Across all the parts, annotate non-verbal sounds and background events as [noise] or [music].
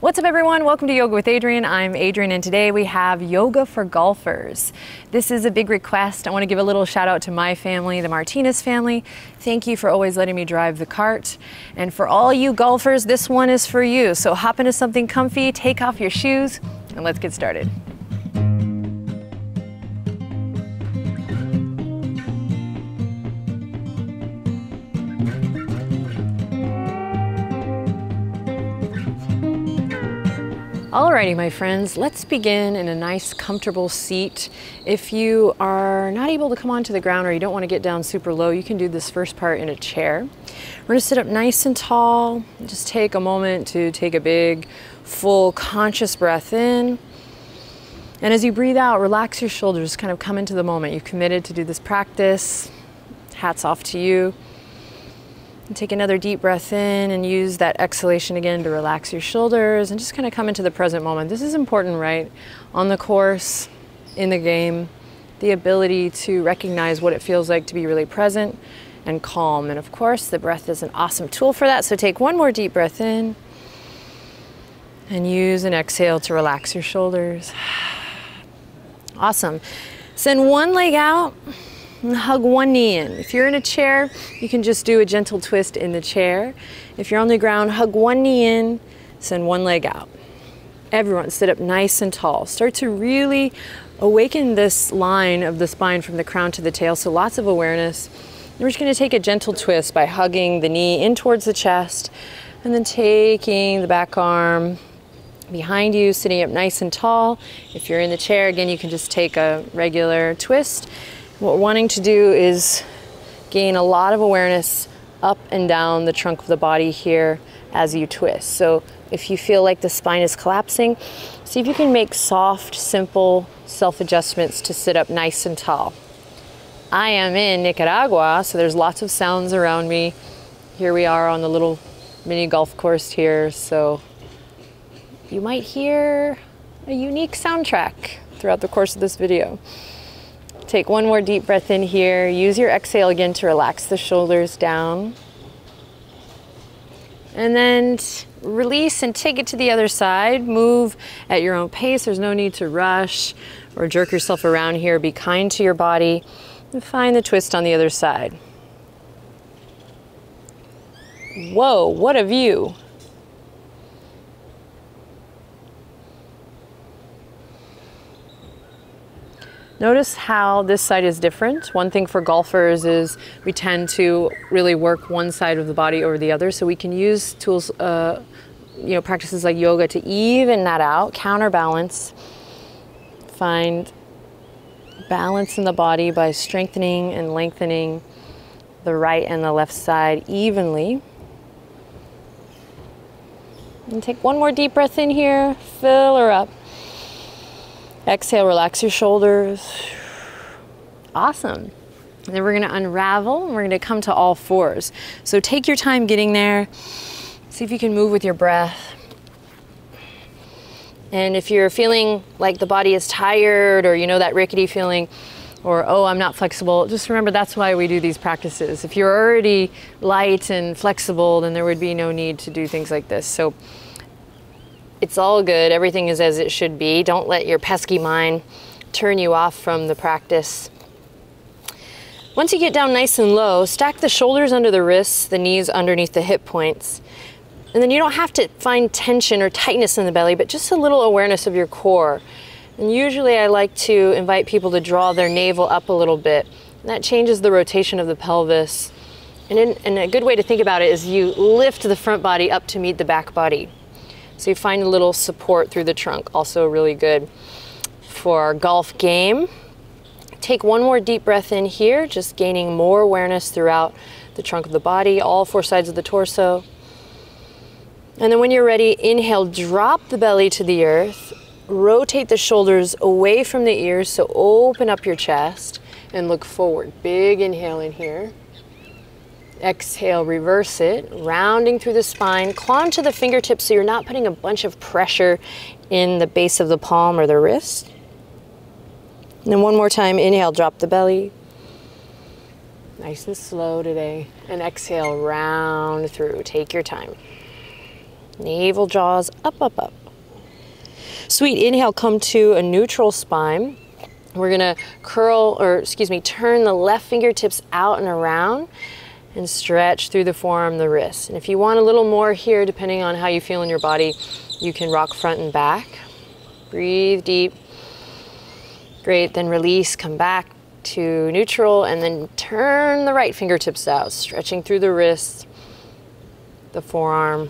What's up, everyone? Welcome to Yoga with Adriene. I'm Adriene, and today we have yoga for golfers. This is a big request. I want to give a little shout out to my family, the Martinez family. Thank you for always letting me drive the cart. And for all you golfers, this one is for you. So hop into something comfy, take off your shoes, and let's get started. Alrighty, my friends, let's begin in a nice, comfortable seat. If you are not able to come onto the ground or you don't want to get down super low, you can do this first part in a chair. We're going to sit up nice and tall. Just take a moment to take a big, full, conscious breath in. And as you breathe out, relax your shoulders, kind of come into the moment. You've committed to do this practice. Hats off to you. And take another deep breath in and use that exhalation again to relax your shoulders and just kind of come into the present moment. This is important, right? On the course, in the game, the ability to recognize what it feels like to be really present and calm. And of course, the breath is an awesome tool for that. So take one more deep breath in and use an exhale to relax your shoulders. [sighs] Awesome. Send one leg out hug one knee in. If you're in a chair, you can just do a gentle twist in the chair. If you're on the ground, hug one knee in, send one leg out. Everyone sit up nice and tall. Start to really awaken this line of the spine from the crown to the tail, so lots of awareness. We're just gonna take a gentle twist by hugging the knee in towards the chest and then taking the back arm behind you, sitting up nice and tall. If you're in the chair, again, you can just take a regular twist what we're wanting to do is gain a lot of awareness up and down the trunk of the body here as you twist. So if you feel like the spine is collapsing, see if you can make soft, simple self adjustments to sit up nice and tall. I am in Nicaragua, so there's lots of sounds around me. Here we are on the little mini golf course here, so you might hear a unique soundtrack throughout the course of this video. Take one more deep breath in here. Use your exhale again to relax the shoulders down. And then release and take it to the other side. Move at your own pace. There's no need to rush or jerk yourself around here. Be kind to your body and find the twist on the other side. Whoa, what a view! Notice how this side is different. One thing for golfers is we tend to really work one side of the body over the other. So we can use tools, uh, you know, practices like yoga to even that out, counterbalance, find balance in the body by strengthening and lengthening the right and the left side evenly. And take one more deep breath in here, fill her up. Exhale, relax your shoulders. Awesome. And then we're gonna unravel and we're gonna come to all fours. So take your time getting there. See if you can move with your breath. And if you're feeling like the body is tired or you know that rickety feeling, or oh, I'm not flexible, just remember that's why we do these practices. If you're already light and flexible, then there would be no need to do things like this. So it's all good. Everything is as it should be. Don't let your pesky mind turn you off from the practice. Once you get down nice and low, stack the shoulders under the wrists, the knees underneath the hip points. And then you don't have to find tension or tightness in the belly, but just a little awareness of your core. And usually I like to invite people to draw their navel up a little bit. And that changes the rotation of the pelvis. And, in, and a good way to think about it is you lift the front body up to meet the back body. So you find a little support through the trunk, also really good for our golf game. Take one more deep breath in here, just gaining more awareness throughout the trunk of the body, all four sides of the torso. And then when you're ready, inhale, drop the belly to the earth, rotate the shoulders away from the ears, so open up your chest and look forward. Big inhale in here. Exhale, reverse it, rounding through the spine. Claw into the fingertips so you're not putting a bunch of pressure in the base of the palm or the wrist. And then one more time, inhale, drop the belly. Nice and slow today. And exhale, round through. Take your time. Navel jaws up, up, up. Sweet, inhale, come to a neutral spine. We're gonna curl, or excuse me, turn the left fingertips out and around and stretch through the forearm, the wrist. And if you want a little more here, depending on how you feel in your body, you can rock front and back. Breathe deep. Great, then release, come back to neutral, and then turn the right fingertips out, stretching through the wrist, the forearm,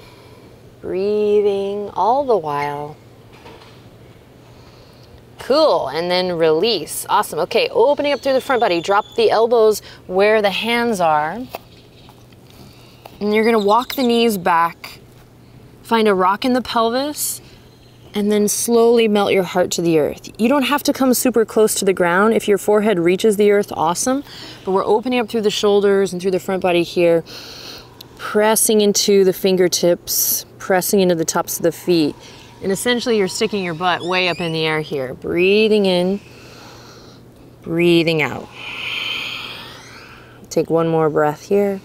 breathing all the while. Cool, and then release. Awesome. Okay, opening up through the front body. Drop the elbows where the hands are. And you're gonna walk the knees back. Find a rock in the pelvis and then slowly melt your heart to the earth. You don't have to come super close to the ground. If your forehead reaches the earth, awesome. But we're opening up through the shoulders and through the front body here, pressing into the fingertips, pressing into the tops of the feet. And essentially, you're sticking your butt way up in the air here. Breathing in, breathing out. Take one more breath here.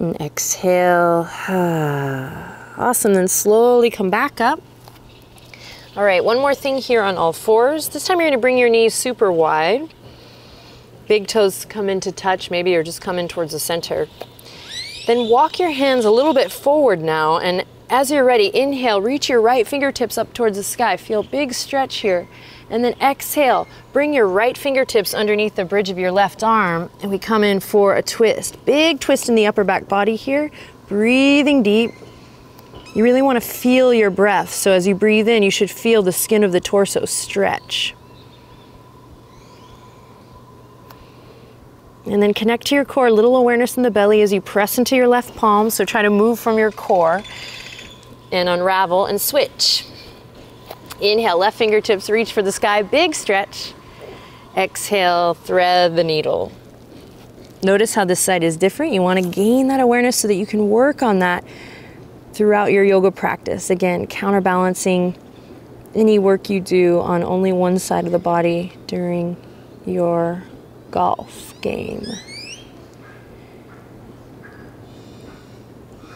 And exhale. [sighs] Awesome. Then slowly come back up. All right, one more thing here on all fours. This time you're going to bring your knees super wide. Big toes come into touch, maybe, or just come in towards the center. Then walk your hands a little bit forward now, and as you're ready, inhale, reach your right fingertips up towards the sky. Feel big stretch here. And then exhale, bring your right fingertips underneath the bridge of your left arm, and we come in for a twist. Big twist in the upper back body here. Breathing deep. You really want to feel your breath. So as you breathe in, you should feel the skin of the torso stretch. And then connect to your core, a little awareness in the belly as you press into your left palm. So try to move from your core and unravel and switch. Inhale, left fingertips reach for the sky, big stretch. Exhale, thread the needle. Notice how this side is different. You want to gain that awareness so that you can work on that throughout your yoga practice. Again, counterbalancing any work you do on only one side of the body during your golf game.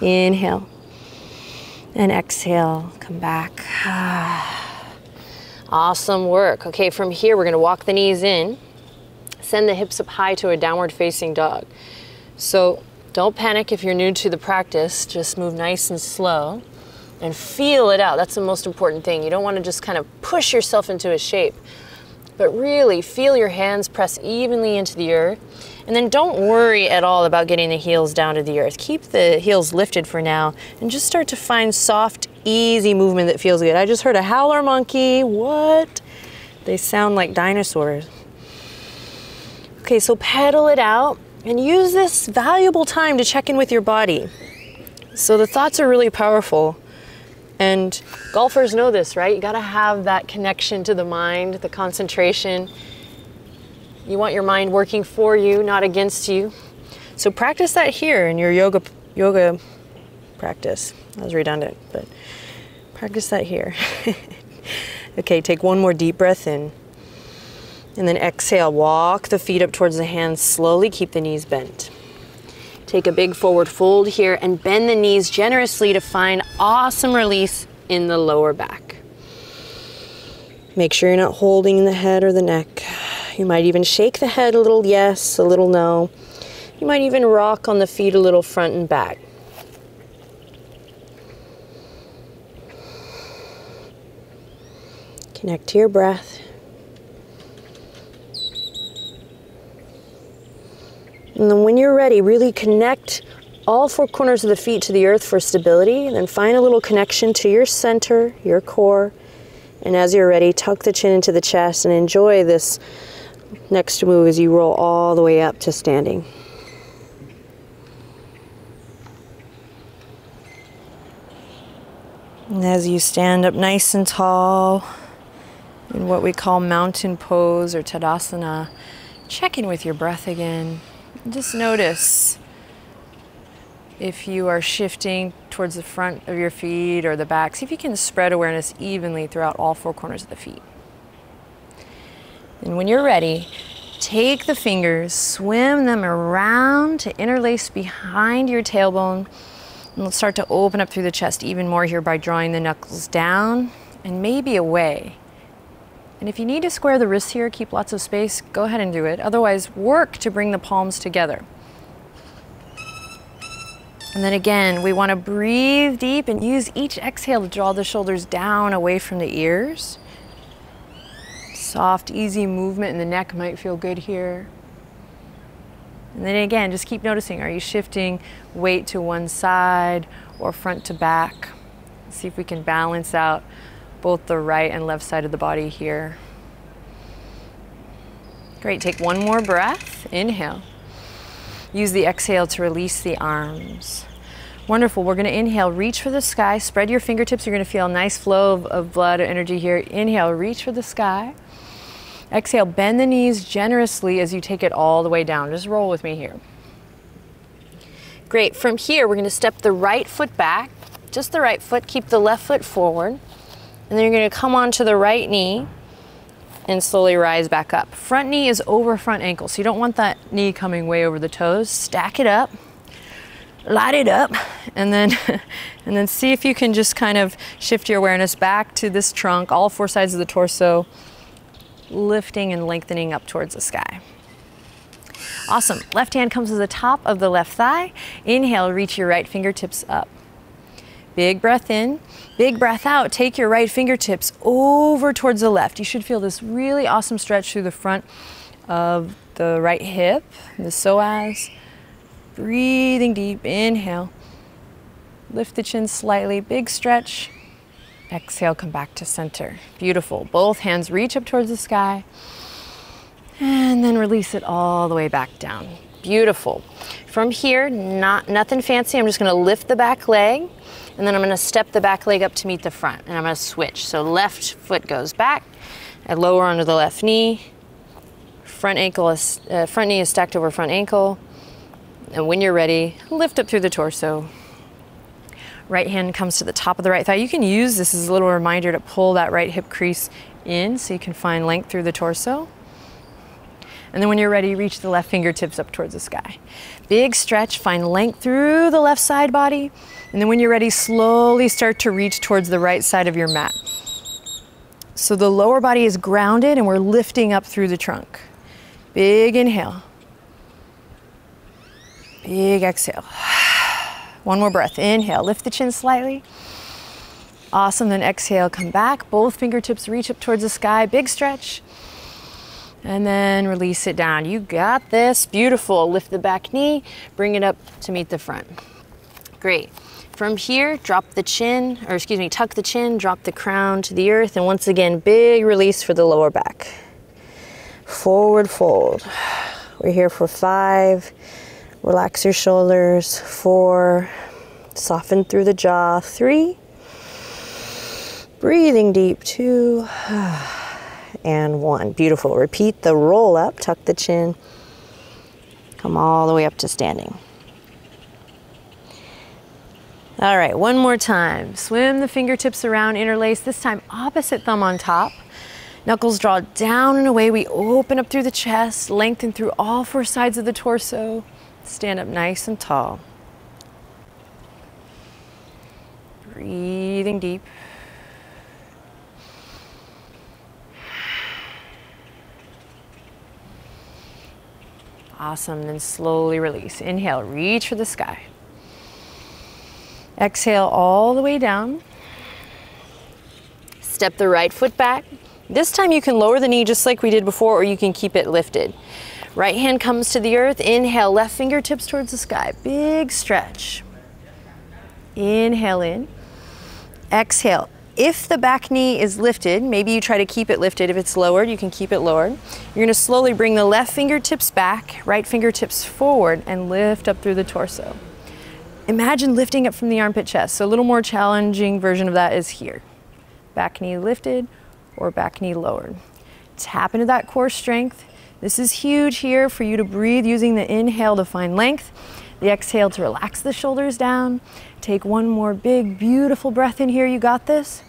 Inhale and exhale, come back. [sighs] Awesome work. Okay, from here we're gonna walk the knees in, send the hips up high to a downward facing dog. So don't panic if you're new to the practice, just move nice and slow and feel it out. That's the most important thing. You don't wanna just kind of push yourself into a shape, but really feel your hands press evenly into the earth and then don't worry at all about getting the heels down to the earth. Keep the heels lifted for now and just start to find soft, easy movement that feels good. I just heard a howler monkey. What? They sound like dinosaurs. Okay, so pedal it out and use this valuable time to check in with your body. So the thoughts are really powerful. And golfers know this, right? You got to have that connection to the mind, the concentration. You want your mind working for you, not against you. So practice that here in your yoga yoga practice. That was redundant, but practice that here. [laughs] okay, take one more deep breath in. And then exhale, walk the feet up towards the hands slowly, keep the knees bent. Take a big forward fold here and bend the knees generously to find awesome release in the lower back. Make sure you're not holding the head or the neck. You might even shake the head a little yes, a little no. You might even rock on the feet a little front and back. Connect to your breath. And then when you're ready, really connect all four corners of the feet to the earth for stability. And then find a little connection to your center, your core. And as you're ready, tuck the chin into the chest and enjoy this Next move as you roll all the way up to standing. And as you stand up nice and tall in what we call mountain pose or Tadasana, check in with your breath again. Just notice if you are shifting towards the front of your feet or the back. See if you can spread awareness evenly throughout all four corners of the feet. And when you're ready, take the fingers, swim them around to interlace behind your tailbone, And let's start to open up through the chest even more here by drawing the knuckles down and maybe away. And if you need to square the wrists here, keep lots of space, go ahead and do it. Otherwise, work to bring the palms together. And then again, we want to breathe deep and use each exhale to draw the shoulders down away from the ears. Soft, easy movement in the neck might feel good here. And then again, just keep noticing, are you shifting weight to one side or front to back? See if we can balance out both the right and left side of the body here. Great, take one more breath, inhale. Use the exhale to release the arms. Wonderful. We're going to inhale, reach for the sky, spread your fingertips. You're going to feel a nice flow of, of blood energy here. Inhale, reach for the sky. Exhale, bend the knees generously as you take it all the way down. Just roll with me here. Great. From here, we're going to step the right foot back, just the right foot. Keep the left foot forward. And then you're going to come onto the right knee and slowly rise back up. Front knee is over front ankle, so you don't want that knee coming way over the toes. Stack it up, light it up, and then, [laughs] and then see if you can just kind of shift your awareness back to this trunk, all four sides of the torso, lifting and lengthening up towards the sky. Awesome. Left hand comes to the top of the left thigh. Inhale, reach your right fingertips up. Big breath in, big breath out. Take your right fingertips over towards the left. You should feel this really awesome stretch through the front of the right hip, the psoas. Breathing deep, inhale. Lift the chin slightly, big stretch. Exhale, come back to center. Beautiful. Both hands reach up towards the sky. And then release it all the way back down. Beautiful. From here, not nothing fancy. I'm just gonna lift the back leg and then I'm gonna step the back leg up to meet the front and I'm gonna switch. So left foot goes back, I lower onto the left knee, front ankle is, uh, front knee is stacked over front ankle, and when you're ready, lift up through the torso. Right hand comes to the top of the right thigh. You can use this as a little reminder to pull that right hip crease in so you can find length through the torso. And then when you're ready, reach the left fingertips up towards the sky. Big stretch, find length through the left side body. And then when you're ready, slowly start to reach towards the right side of your mat. So the lower body is grounded and we're lifting up through the trunk. Big inhale. Big exhale. [sighs] One more breath. Inhale, lift the chin slightly. Awesome. Then exhale, come back. Both fingertips reach up towards the sky. Big stretch. And then release it down. You got this. Beautiful. Lift the back knee, bring it up to meet the front. Great. From here, drop the chin, or excuse me, tuck the chin, drop the crown to the earth, and once again, big release for the lower back. Forward fold. We're here for five. Relax your shoulders. Four. Soften through the jaw. Three. Breathing deep. Two. [sighs] And one. Beautiful. Repeat the roll up. Tuck the chin. Come all the way up to standing. All right, one more time. Swim the fingertips around, interlace, this time opposite thumb on top. Knuckles draw down and away. We open up through the chest, lengthen through all four sides of the torso. Stand up nice and tall. Breathing deep. Awesome, then slowly release. Inhale, reach for the sky. Exhale all the way down. Step the right foot back. This time you can lower the knee just like we did before, or you can keep it lifted. Right hand comes to the earth. Inhale, left fingertips towards the sky. Big stretch. Inhale in. Exhale. If the back knee is lifted, maybe you try to keep it lifted. If it's lowered, you can keep it lowered. You're gonna slowly bring the left fingertips back, right fingertips forward, and lift up through the torso. Imagine lifting up from the armpit chest. So a little more challenging version of that is here. Back knee lifted or back knee lowered. Tap into that core strength. This is huge here for you to breathe using the inhale to find length, the exhale to relax the shoulders down. Take one more big, beautiful breath in here. You got this.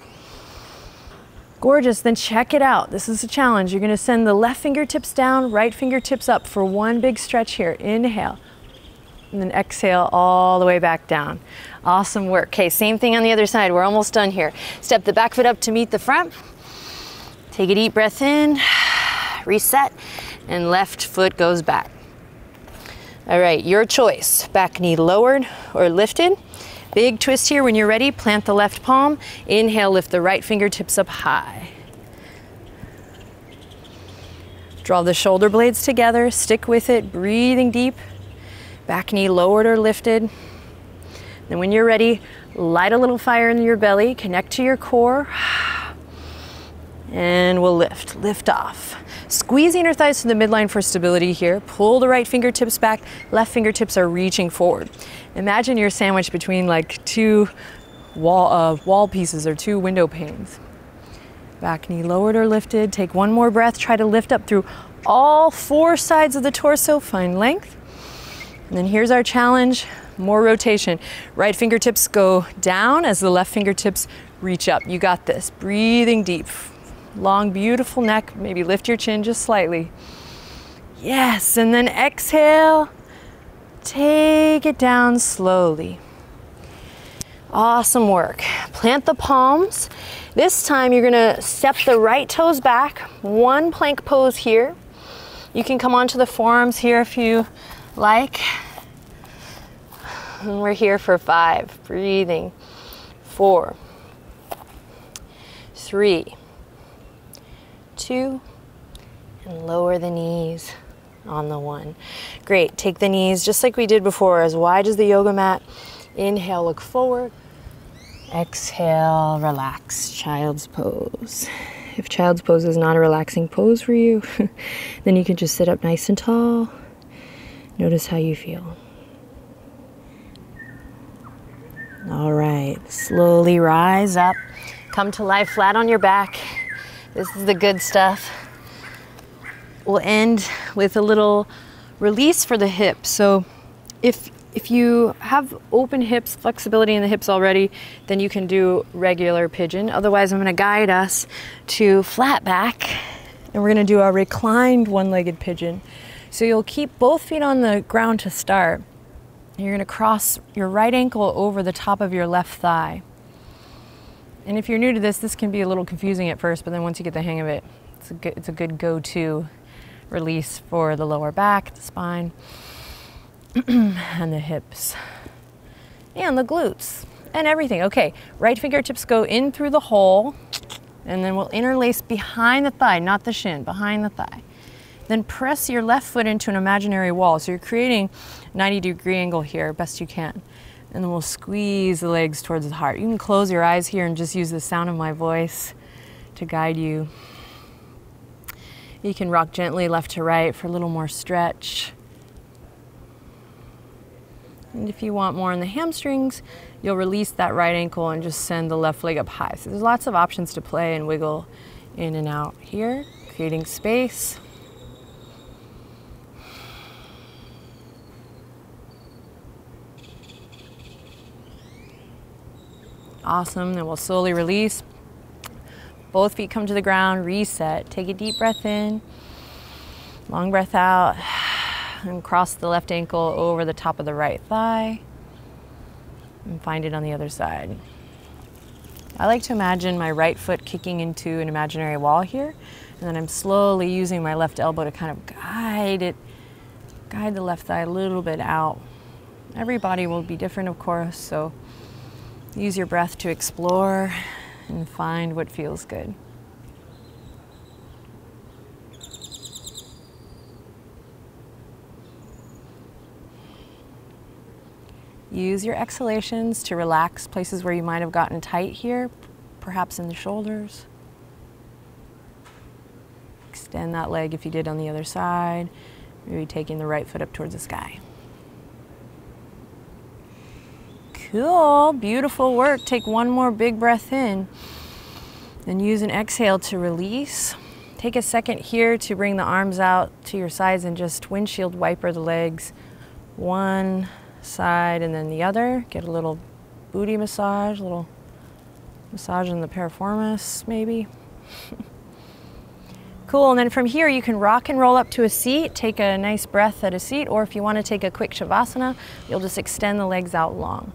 Gorgeous. Then check it out. This is a challenge. You're going to send the left fingertips down, right fingertips up for one big stretch here. Inhale. and then exhale all the way back down. Awesome work. Okay, same thing on the other side. We're almost done here. Step the back foot up to meet the front. Take a deep breath in, [sighs] reset, and left foot goes back. All right, your choice. Back knee lowered or lifted. Big twist here. When you're ready, plant the left palm. Inhale, lift the right fingertips up high. Draw the shoulder blades together, stick with it, breathing deep. Back knee lowered or lifted. Then when you're ready, light a little fire in your belly, connect to your core, [sighs] and we'll lift, lift off. Squeeze the inner thighs to the midline for stability here. Pull the right fingertips back, left fingertips are reaching forward. Imagine you're sandwiched between like two wall, uh, wall pieces or two window panes. Back knee lowered or lifted. Take one more breath. Try to lift up through all four sides of the torso. Find length. And then here's our challenge more rotation. Right fingertips go down as the left fingertips reach up. You got this. Breathing deep. Long, beautiful neck. Maybe lift your chin just slightly. Yes, and then exhale. Take it down slowly. Awesome work. Plant the palms. This time you're gonna step the right toes back, one plank pose here. You can come onto the forearms here if you like. And we're here for five, breathing. Four, three, two, and lower the knees on the one. Great, take the knees just like we did before, as wide as the yoga mat. Inhale, look forward. Exhale, relax, child's pose. If child's pose is not a relaxing pose for you, [laughs] then you can just sit up nice and tall. Notice how you feel. All right, slowly rise up. Come to lie flat on your back. This is the good stuff. We'll end with a little release for the hips. So if if you have open hips, flexibility in the hips already, then you can do regular pigeon. Otherwise, I'm gonna guide us to flat back and we're gonna do a reclined one-legged pigeon. So you'll keep both feet on the ground to start. You're gonna cross your right ankle over the top of your left thigh. And if you're new to this, this can be a little confusing at first, but then once you get the hang of it, it's a good, it's a good go-to release for the lower back, the spine. [clears throat] and the hips and the glutes and everything. Okay, right fingertips go in through the hole and then we'll interlace behind the thigh, not the shin, behind the thigh. Then press your left foot into an imaginary wall. So you're creating 90 degree angle here, best you can. And then we'll squeeze the legs towards the heart. You can close your eyes here and just use the sound of my voice to guide you. You can rock gently left to right for a little more stretch. And if you want more in the hamstrings, you'll release that right ankle and just send the left leg up high. So there's lots of options to play and wiggle in and out here, creating space. Awesome, then we'll slowly release. Both feet come to the ground, reset. Take a deep breath in, long breath out [sighs] and cross the left ankle over the top of the right thigh and find it on the other side. I like to imagine my right foot kicking into an imaginary wall here, and then I'm slowly using my left elbow to kind of guide it, guide the left thigh a little bit out. Every body will be different, of course, so use your breath to explore and find what feels good. Use your exhalations to relax places where you might have gotten tight here, perhaps in the shoulders. Extend that leg if you did on the other side, maybe taking the right foot up towards the sky. Cool, beautiful work. Take one more big breath in. Then use an exhale to release. Take a second here to bring the arms out to your sides and just windshield wiper the legs. One, side and then the other. Get a little booty massage, a little massage in the piriformis maybe. [laughs] Cool, and then from here you can rock and roll up to a seat, take a nice breath at a seat, or if you want to take a quick Shavasana, you'll just extend the legs out long.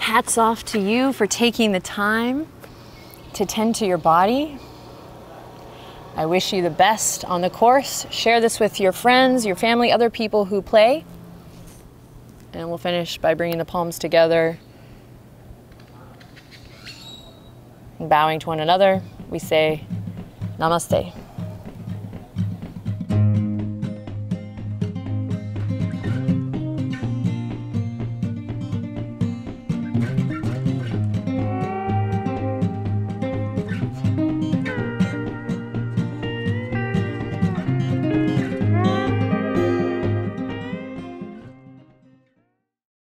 Hats off to you for taking the time to tend to your body. I wish you the best on the course. Share this with your friends, your family, other people who play. And we'll finish by bringing the palms together and bowing to one another. We say namaste.